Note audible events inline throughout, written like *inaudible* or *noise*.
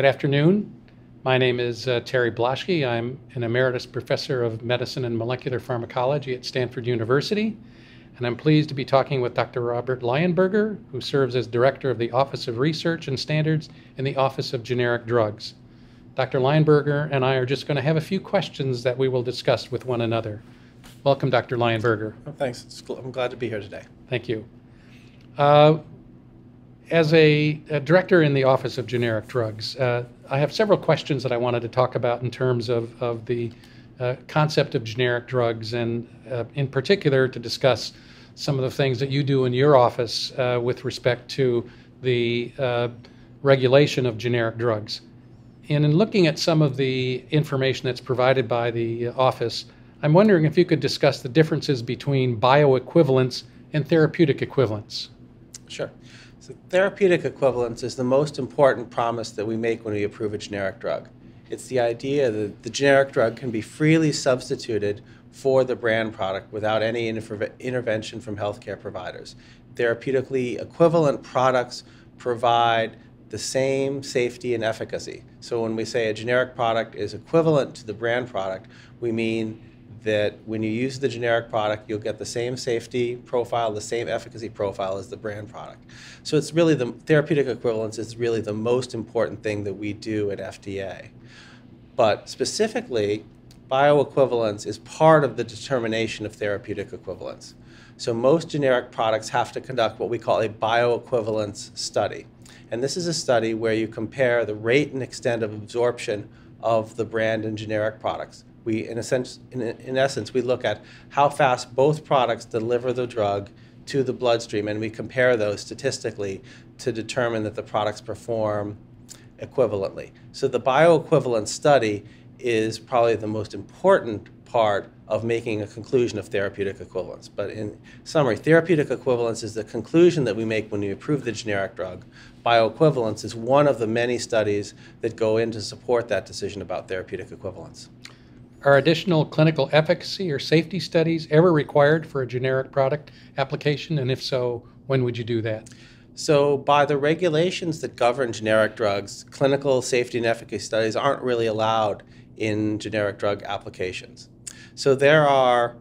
Good afternoon. My name is uh, Terry Blaschke. I'm an emeritus professor of medicine and molecular pharmacology at Stanford University, and I'm pleased to be talking with Dr. Robert Lionberger, who serves as director of the Office of Research and Standards in the Office of Generic Drugs. Dr. Lionberger and I are just going to have a few questions that we will discuss with one another. Welcome, Dr. Lionberger. Oh, thanks. I'm glad to be here today. Thank you. Uh, as a, a, director in the Office of Generic Drugs, uh, I have several questions that I wanted to talk about in terms of, of the uh, concept of generic drugs, and uh, in particular to discuss some of the things that you do in your office uh, with respect to the uh, regulation of generic drugs. And in looking at some of the information that's provided by the office, I'm wondering if you could discuss the differences between bioequivalence and therapeutic equivalence. Sure. Therapeutic equivalence is the most important promise that we make when we approve a generic drug. It's the idea that the generic drug can be freely substituted for the brand product without any intervention from healthcare providers. Therapeutically equivalent products provide the same safety and efficacy. So when we say a generic product is equivalent to the brand product, we mean that when you use the generic product, you'll get the same safety profile, the same efficacy profile as the brand product. So it's really the therapeutic equivalence is really the most important thing that we do at FDA. But specifically, bioequivalence is part of the determination of therapeutic equivalence. So most generic products have to conduct what we call a bioequivalence study. And this is a study where you compare the rate and extent of absorption of the brand and generic products we, in, a sense, in, in essence, we look at how fast both products deliver the drug to the bloodstream, and we compare those statistically to determine that the products perform equivalently. So the bioequivalence study is probably the most important part of making a conclusion of therapeutic equivalence. But in summary, therapeutic equivalence is the conclusion that we make when we approve the generic drug. Bioequivalence is one of the many studies that go in to support that decision about therapeutic equivalence. Are additional clinical efficacy or safety studies ever required for a generic product application? And if so, when would you do that? So, by the regulations that govern generic drugs, clinical safety and efficacy studies aren't really allowed in generic drug applications. So, there are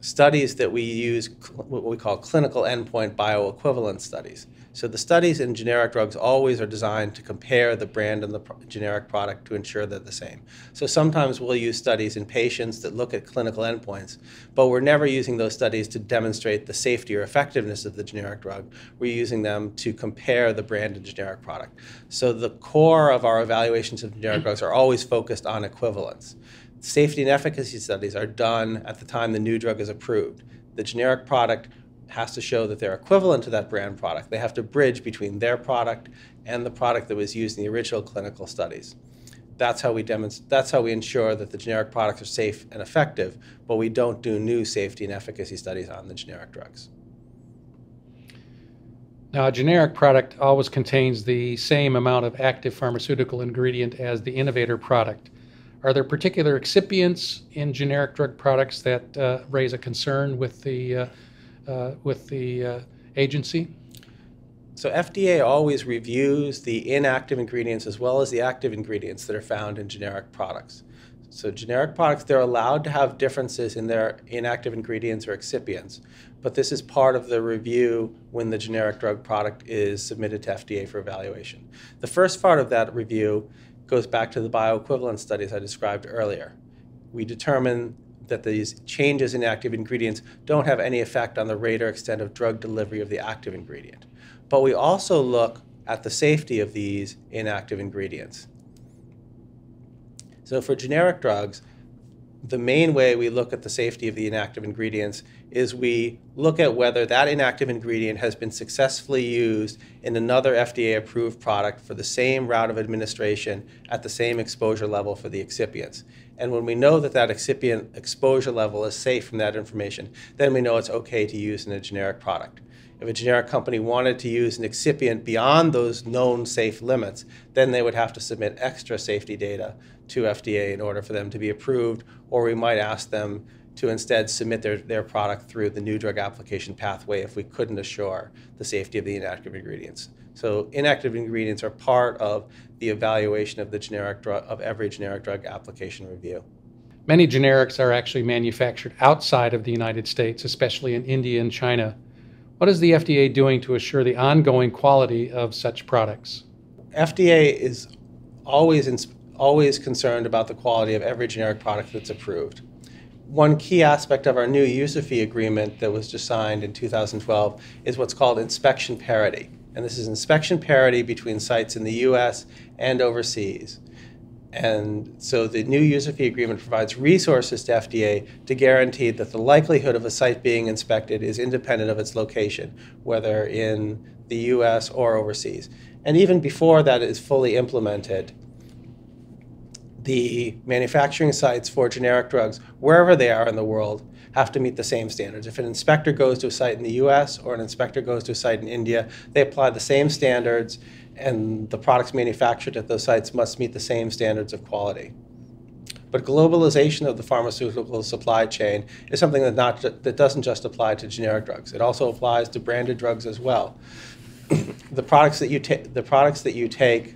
studies that we use, what we call clinical endpoint bioequivalence studies. So the studies in generic drugs always are designed to compare the brand and the generic product to ensure they're the same. So sometimes we'll use studies in patients that look at clinical endpoints, but we're never using those studies to demonstrate the safety or effectiveness of the generic drug. We're using them to compare the brand and generic product. So the core of our evaluations of generic drugs are always focused on equivalence. Safety and efficacy studies are done at the time the new drug is approved. The generic product has to show that they're equivalent to that brand product. They have to bridge between their product and the product that was used in the original clinical studies. That's how we demonstrate, that's how we ensure that the generic products are safe and effective, but we don't do new safety and efficacy studies on the generic drugs. Now, a generic product always contains the same amount of active pharmaceutical ingredient as the innovator product. Are there particular excipients in generic drug products that uh, raise a concern with the uh, with the uh, agency? So FDA always reviews the inactive ingredients as well as the active ingredients that are found in generic products. So generic products, they're allowed to have differences in their inactive ingredients or excipients, but this is part of the review when the generic drug product is submitted to FDA for evaluation. The first part of that review goes back to the bioequivalence studies I described earlier. We determine that these changes in active ingredients don't have any effect on the rate or extent of drug delivery of the active ingredient. But we also look at the safety of these inactive ingredients. So for generic drugs, the main way we look at the safety of the inactive ingredients is we look at whether that inactive ingredient has been successfully used in another FDA approved product for the same route of administration at the same exposure level for the excipients. And when we know that that excipient exposure level is safe from that information, then we know it's okay to use in a generic product. If a generic company wanted to use an excipient beyond those known safe limits, then they would have to submit extra safety data to FDA in order for them to be approved, or we might ask them to instead submit their, their product through the new drug application pathway if we couldn't assure the safety of the inactive ingredients. So inactive ingredients are part of the evaluation of the generic drug of every generic drug application review. Many generics are actually manufactured outside of the United States, especially in India and China. What is the FDA doing to assure the ongoing quality of such products? FDA is always in, always concerned about the quality of every generic product that's approved. One key aspect of our new user fee agreement that was just signed in 2012 is what's called inspection parity. And this is inspection parity between sites in the US and overseas. And so the new user fee agreement provides resources to FDA to guarantee that the likelihood of a site being inspected is independent of its location, whether in the US or overseas. And even before that is fully implemented, the manufacturing sites for generic drugs, wherever they are in the world, have to meet the same standards. If an inspector goes to a site in the US or an inspector goes to a site in India, they apply the same standards, and the products manufactured at those sites must meet the same standards of quality. But globalization of the pharmaceutical supply chain is something that, not, that doesn't just apply to generic drugs. It also applies to branded drugs as well. *clears throat* the products that you take, the products that you take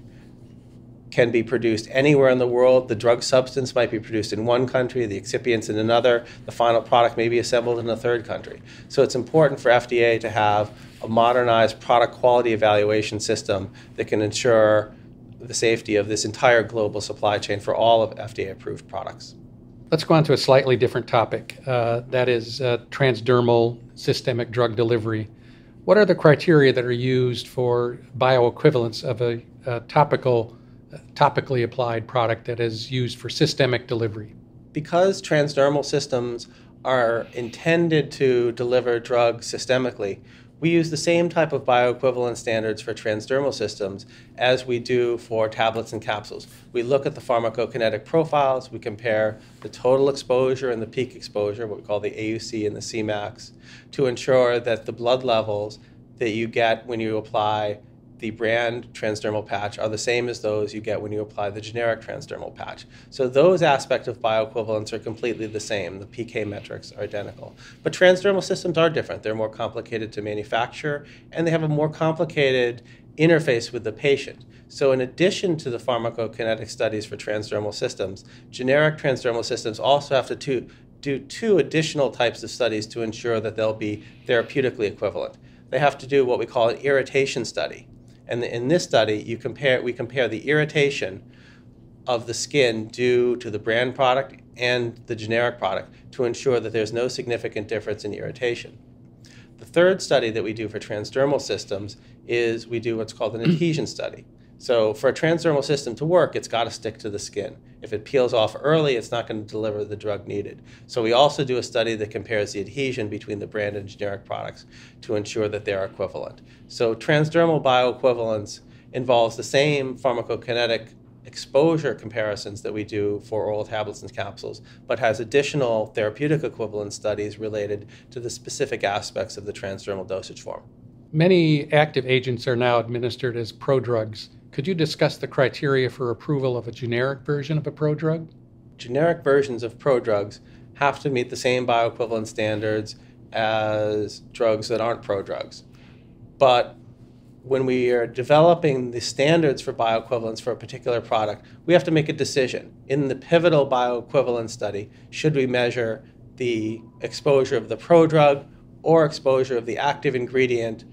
can be produced anywhere in the world. The drug substance might be produced in one country, the excipients in another, the final product may be assembled in a third country. So it's important for FDA to have a modernized product quality evaluation system that can ensure the safety of this entire global supply chain for all of FDA approved products. Let's go on to a slightly different topic uh, that is uh, transdermal systemic drug delivery. What are the criteria that are used for bioequivalence of a, a topical topically applied product that is used for systemic delivery. Because transdermal systems are intended to deliver drugs systemically, we use the same type of bioequivalence standards for transdermal systems as we do for tablets and capsules. We look at the pharmacokinetic profiles, we compare the total exposure and the peak exposure, what we call the AUC and the Cmax, to ensure that the blood levels that you get when you apply the brand transdermal patch are the same as those you get when you apply the generic transdermal patch. So those aspects of bioequivalence are completely the same. The PK metrics are identical. But transdermal systems are different. They're more complicated to manufacture, and they have a more complicated interface with the patient. So in addition to the pharmacokinetic studies for transdermal systems, generic transdermal systems also have to two, do two additional types of studies to ensure that they'll be therapeutically equivalent. They have to do what we call an irritation study. And in this study, you compare, we compare the irritation of the skin due to the brand product and the generic product to ensure that there's no significant difference in irritation. The third study that we do for transdermal systems is we do what's called an adhesion study. So for a transdermal system to work, it's got to stick to the skin. If it peels off early, it's not going to deliver the drug needed. So we also do a study that compares the adhesion between the brand and generic products to ensure that they're equivalent. So transdermal bioequivalence involves the same pharmacokinetic exposure comparisons that we do for oral tablets and capsules, but has additional therapeutic equivalence studies related to the specific aspects of the transdermal dosage form. Many active agents are now administered as prodrugs. Could you discuss the criteria for approval of a generic version of a prodrug? Generic versions of prodrugs have to meet the same bioequivalence standards as drugs that aren't prodrugs. But when we are developing the standards for bioequivalence for a particular product, we have to make a decision. In the pivotal bioequivalence study, should we measure the exposure of the prodrug or exposure of the active ingredient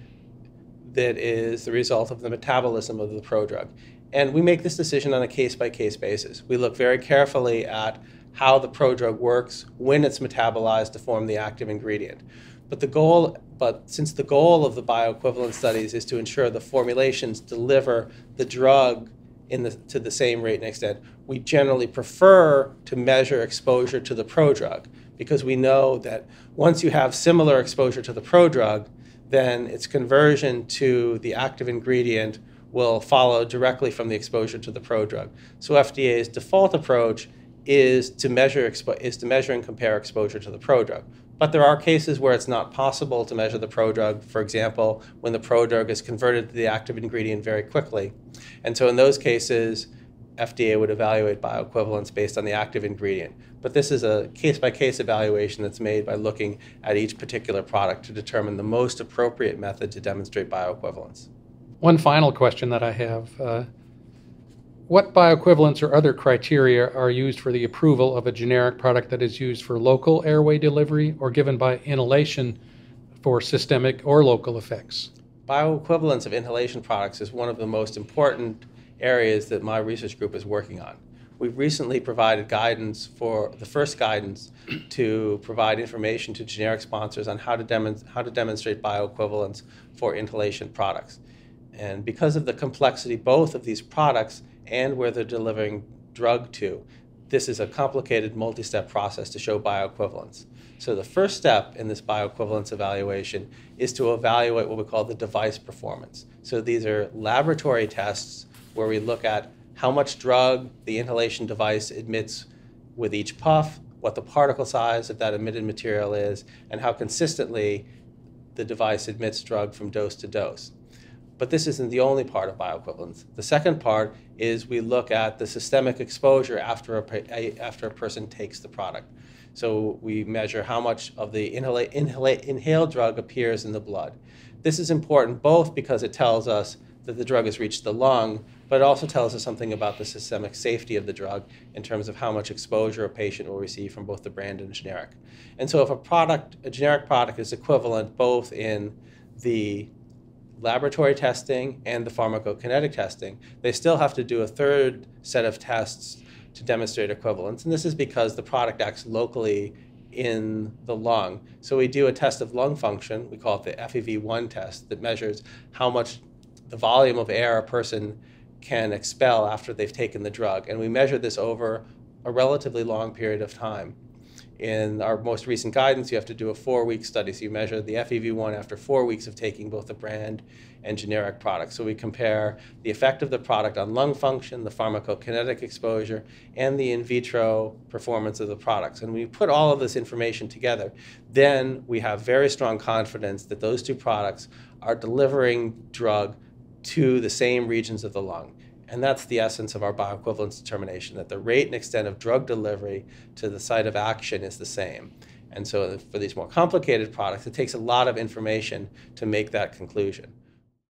that is the result of the metabolism of the prodrug. And we make this decision on a case by case basis. We look very carefully at how the prodrug works when it's metabolized to form the active ingredient. But the goal, but since the goal of the bioequivalent studies is to ensure the formulations deliver the drug in the, to the same rate and extent, we generally prefer to measure exposure to the prodrug because we know that once you have similar exposure to the prodrug, then its conversion to the active ingredient will follow directly from the exposure to the prodrug. So FDA's default approach is to measure is to measure and compare exposure to the prodrug. But there are cases where it's not possible to measure the prodrug, for example, when the prodrug is converted to the active ingredient very quickly. And so in those cases, FDA would evaluate bioequivalence based on the active ingredient. But this is a case by case evaluation that's made by looking at each particular product to determine the most appropriate method to demonstrate bioequivalence. One final question that I have. Uh, what bioequivalence or other criteria are used for the approval of a generic product that is used for local airway delivery or given by inhalation for systemic or local effects? Bioequivalence of inhalation products is one of the most important areas that my research group is working on. We've recently provided guidance for the first guidance to provide information to generic sponsors on how to, demo- how to demonstrate bioequivalence for inhalation products. And because of the complexity both of these products and where they're delivering drug to. This is a complicated multi step process to show bioequivalence. So, the first step in this bioequivalence evaluation is to evaluate what we call the device performance. So, these are laboratory tests where we look at how much drug the inhalation device admits with each puff, what the particle size of that emitted material is, and how consistently the device admits drug from dose to dose. But this isn't the only part of bioequivalence. The second part is we look at the systemic exposure after a, after a person takes the product. So we measure how much of the inhala, inhala, inhaled drug appears in the blood. This is important both because it tells us that the drug has reached the lung, but it also tells us something about the systemic safety of the drug in terms of how much exposure a patient will receive from both the brand and generic. And so if a product, a generic product is equivalent both in the laboratory testing and the pharmacokinetic testing, they still have to do a third set of tests to demonstrate equivalence. And this is because the product acts locally in the lung. So we do a test of lung function, we call it the FEV1 test, that measures how much the volume of air a person can expel after they've taken the drug. And we measure this over a relatively long period of time in our most recent guidance, you have to do a four week study. So you measure the FEV1 after four weeks of taking both the brand and generic product. So we compare the effect of the product on lung function, the pharmacokinetic exposure, and the in vitro performance of the products. And we put all of this information together. Then we have very strong confidence that those two products are delivering drug to the same regions of the lung. And that's the essence of our bioequivalence determination that the rate and extent of drug delivery to the site of action is the same. And so, for these more complicated products, it takes a lot of information to make that conclusion.